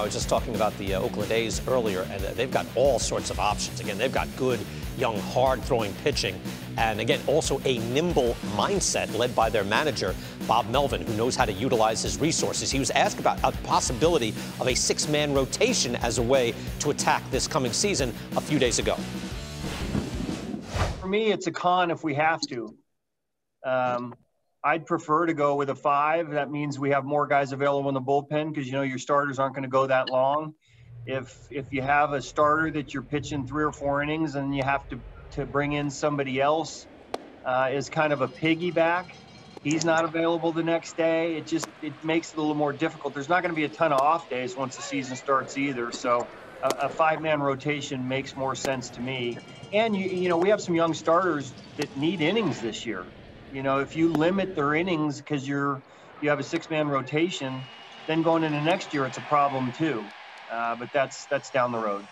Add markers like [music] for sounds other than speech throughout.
I was just talking about the uh, Oakland A's earlier, and uh, they've got all sorts of options. Again, they've got good, young, hard throwing pitching. And again, also a nimble mindset led by their manager, Bob Melvin, who knows how to utilize his resources. He was asked about a possibility of a six man rotation as a way to attack this coming season a few days ago. For me, it's a con if we have to. Um, I'd prefer to go with a five. That means we have more guys available in the bullpen because you know your starters aren't going to go that long. If if you have a starter that you're pitching three or four innings and you have to to bring in somebody else uh, is kind of a piggyback. He's not available the next day. It just it makes it a little more difficult. There's not going to be a ton of off days once the season starts either. So a, a five-man rotation makes more sense to me. And you you know we have some young starters that need innings this year. You know, if you limit their innings because you're you have a six-man rotation, then going into next year it's a problem too. Uh, but that's that's down the road.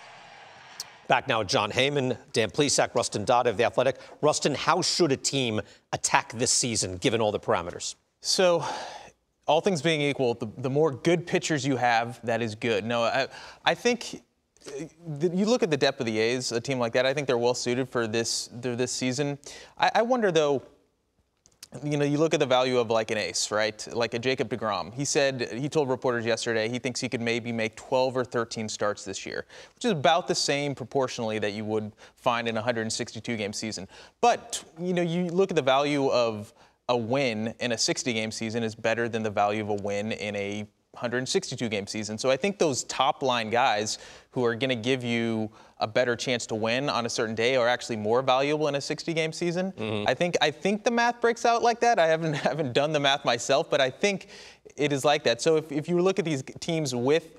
Back now, Jon Heyman, Dan Plesac, Rustin Dodd of The Athletic. Rustin, how should a team attack this season given all the parameters? So, all things being equal, the, the more good pitchers you have, that is good. No, I, I think you look at the depth of the A's, a team like that. I think they're well suited for this this season. I, I wonder though you know, you look at the value of like an ace, right? Like a Jacob DeGrom. He said, he told reporters yesterday he thinks he could maybe make 12 or 13 starts this year, which is about the same proportionally that you would find in a 162 game season. But, you know, you look at the value of a win in a 60 game season is better than the value of a win in a 162 game season. So I think those top line guys who are going to give you a better chance to win on a certain day are actually more valuable in a 60 game season. Mm-hmm. I think I think the math breaks out like that. I haven't [laughs] haven't done the math myself, but I think it is like that. So if, if you look at these teams with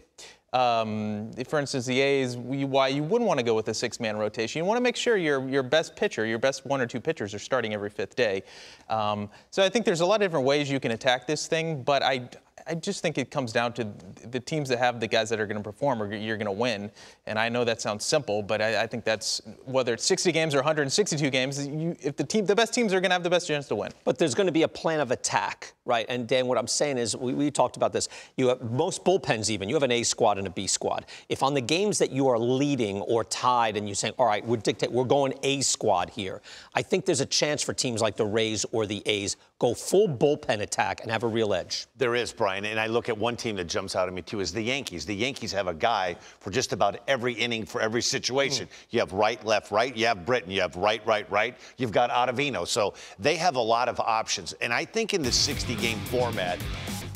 um, for instance, the A's, we, why you wouldn't want to go with a six-man rotation. You want to make sure your your best pitcher, your best one or two pitchers, are starting every fifth day. Um, so I think there's a lot of different ways you can attack this thing, but I I just think it comes down to the teams that have the guys that are going to perform, or you're going to win. And I know that sounds simple, but I, I, think that's whether it's 60 games or 162 games. You, if the team, the best teams are going to have the best chance to win. But there's going to be a plan of attack, right? And Dan, what I'm saying is, we, we talked about this. You have most bullpens, even you have an A squad and a B squad. If on the games that you are leading or tied, and you're saying, all right, we're dictate, we're going A squad here. I think there's a chance for teams like the Rays or the A's go full bullpen attack and have a real edge. There is, Brian. And I look at one team that jumps out at me, too, is the Yankees. The Yankees have a guy for just about every inning, for every situation. Mm. You have right, left, right. You have Britton. You have right, right, right. You've got Ottavino. So they have a lot of options. And I think in the 60 game format,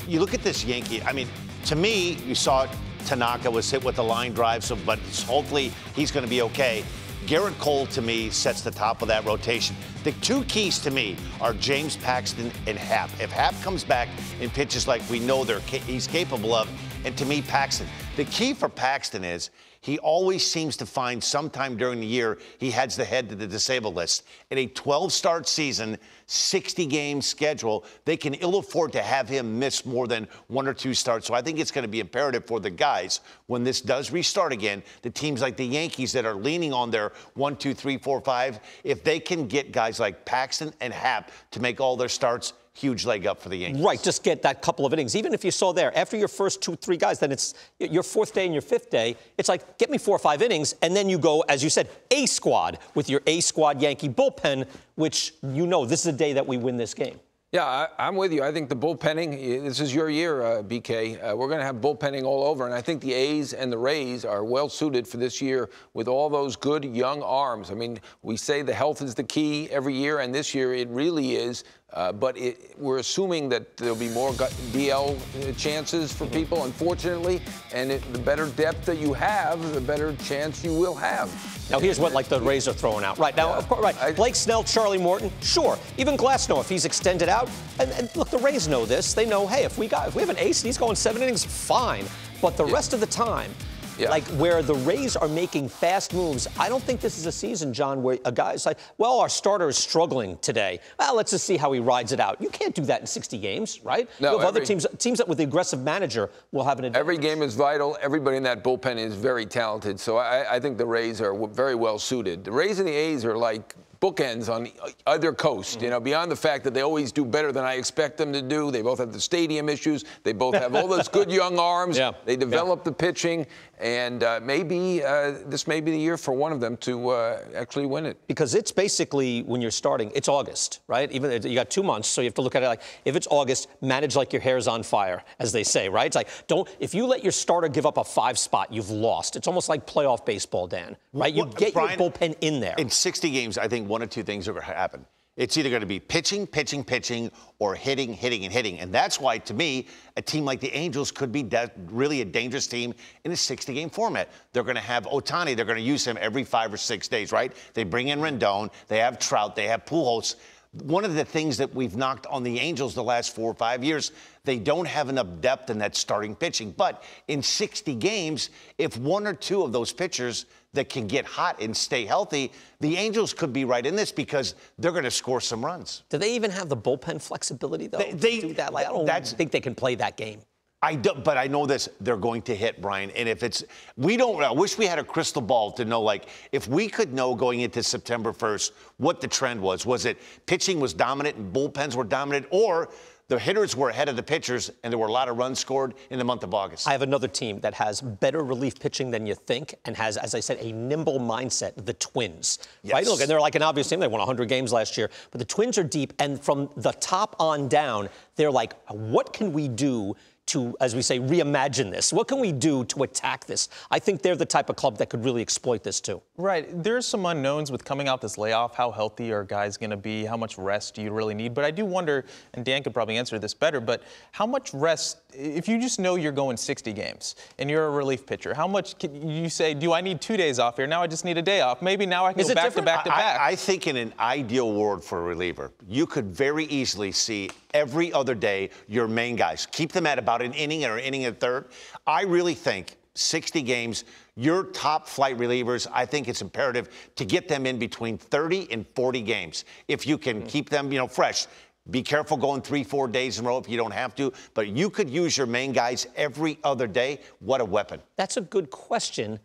you look at this Yankee, I mean, to me, you saw Tanaka was hit with a line drive, so but hopefully he's going to be okay. Gerrit Cole, to me, sets the top of that rotation. The two keys to me are James Paxton and Happ. If Happ comes back and pitches like we know they're, he's capable of, and to me, Paxton. The key for Paxton is he always seems to find sometime during the year he heads the head to the disabled list. In a 12 start season, 60 game schedule, they can ill afford to have him miss more than one or two starts. So I think it's going to be imperative for the guys when this does restart again, the teams like the Yankees that are leaning on their one, two, three, four, five, if they can get guys like Paxton and Happ to make all their starts, huge leg up for the Yankees. Right, just get that couple of innings. Even if you saw there, after your first two, three guys, then it's your fourth day and your fifth day. It's like, get me four or five innings, and then you go, as you said, A squad with your A squad Yankee bullpen, which you know this is a day that we win this game. Yeah, I, am with you. I think the bullpenning, this is your year, uh, BK. Uh, we're going to have bullpenning all over. And I think the A's and the Rays are well suited for this year with all those good young arms. I mean, we say the health is the key every year, and this year it really is. Uh, but it, we're assuming that there'll be more DL chances for mm-hmm. people, unfortunately. And it, the better depth that you have, the better chance you will have. Now, here's what like the Rays are throwing out. Right now, yeah. of course, right. Blake Snell, Charlie Morton, sure. Even Glasnow, if he's extended out. And, and, look, the Rays know this. They know, hey, if we got if we have an ace and he's going seven innings, fine. But the yeah. rest of the time, yeah. Like where the Rays are making fast moves. I don't think this is a season, Jon, where a guy's like, well, our starter is struggling today. Well, let's just see how he rides it out. You can't do that in 60 games, right? No, you have every, other teams, teams that with the aggressive manager will have an advantage. Every game is vital. Everybody in that bullpen is very talented. So I, I think the Rays are very well suited. The Rays and the A's are like bookends on either coast. Mm-hmm. You know, beyond the fact that they always do better than I expect them to do. They both have the stadium issues. They both have all those good young [laughs] arms. Yeah. They develop yeah. the pitching, and uh, maybe uh, this may be the year for one of them to uh, actually win it. Because it's basically when you're starting, it's August, right? Even you got two months, so you have to look at it like if it's August, manage like your hair's on fire, as they say, right? It's like don't if you let your starter give up a five spot, you've lost. It's almost like playoff baseball, Dan, right? You get Brian, your bullpen in there. In 60 games, I think one or two things are going to happen. It's either going to be pitching, pitching, pitching, or hitting, hitting, and hitting. And that's why, to me, a team like the Angels could be de- really a dangerous team in a 60 game format. They're going to have Ohtani. they're going to use him every five or six days, right? They bring in Rendon, they have Trout, they have Pujols. One of the things that we've knocked on the Angels the last four or five years, they don't have enough depth in that starting pitching. But in 60 games, if one or two of those pitchers that can get hot and stay healthy, the Angels could be right in this because they're going to score some runs. Do they even have the bullpen flexibility though? They, they do that. Like, I don't think they can play that game. I do, but I know this. They're going to hit Brian, and if it's we don't. I wish we had a crystal ball to know. Like if we could know going into September 1st what the trend was. Was it pitching was dominant and bullpens were dominant, or the hitters were ahead of the pitchers, and there were a lot of runs scored in the month of August. I have another team that has better relief pitching than you think, and has, as I said, a nimble mindset. The Twins, yes. right? Look, and they're like an obvious team. They won 100 games last year, but the Twins are deep, and from the top on down, they're like, what can we do? To, as we say, reimagine this? What can we do to attack this? I think they're the type of club that could really exploit this too. Right. There's some unknowns with coming out this layoff. How healthy are guys going to be? How much rest do you really need? But I do wonder, and Dan could probably answer this better, but how much rest, if you just know you're going 60 games and you're a relief pitcher, how much can you say, do I need two days off here? Now I just need a day off. Maybe now I can Is go back different? to back to back. I, I think in an ideal world for a reliever, you could very easily see every other day your main guys. Keep them at about an inning or an inning and third. I really think 60 games, your top flight relievers, I think it's imperative to get them in between 30 and 40 games. If you can mm-hmm. keep them, you know, fresh. Be careful going three, four days in a row if you don't have to, but you could use your main guys every other day. What a weapon. That's a good question.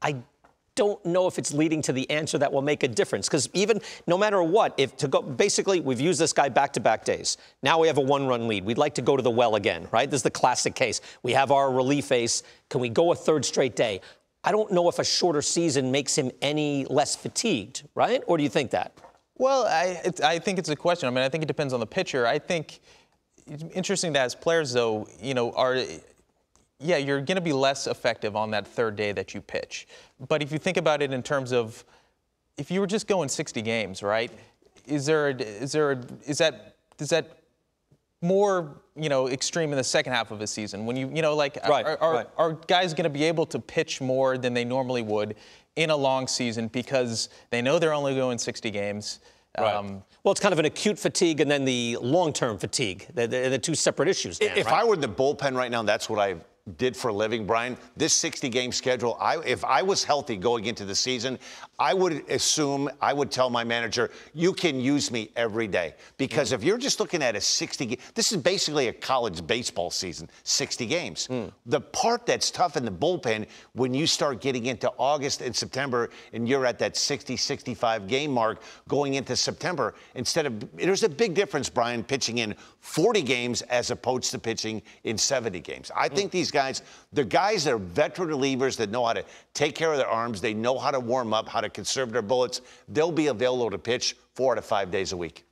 I don't know if it's leading to the answer that will make a difference. Because even no matter what, if to go, basically, we've used this guy back to back days. Now we have a one run lead. We'd like to go to the well again, right? This is the classic case. We have our relief ace. Can we go a third straight day? I don't know if a shorter season makes him any less fatigued, right? Or do you think that? Well, I, I think it's a question. I mean, I think it depends on the pitcher. I think it's interesting that as players, though, you know, are yeah, you're going to be less effective on that third day that you pitch. But if you think about it in terms of if you were just going 60 games, right? Is there a, is there a, is that is that more you know extreme in the second half of a season when you you know like right, are, are, right. are guys going to be able to pitch more than they normally would in a long season because they know they're only going 60 games. Right. Um, well, it's kind of an acute fatigue and then the long-term fatigue. They're, they're the two separate issues. Dan, if right? I were in the bullpen right now, that's what I did for a living, Brian, this 60 game schedule, I, if I was healthy going into the season, I would assume, I would tell my manager, you can use me every day. Because mm. if you're just looking at a 60 game, this is basically a college baseball season, 60 games. Mm. The part that's tough in the bullpen, when you start getting into August and September and you're at that 60, 65 game mark going into September, instead of, there's a big difference, Brian, pitching in 40 games as opposed to pitching in 70 games. I mm. think these guys, they're guys that are veteran relievers that know how to take care of their arms. They know how to warm up, how to conserve their bullets. They'll be available to pitch four to five days a week.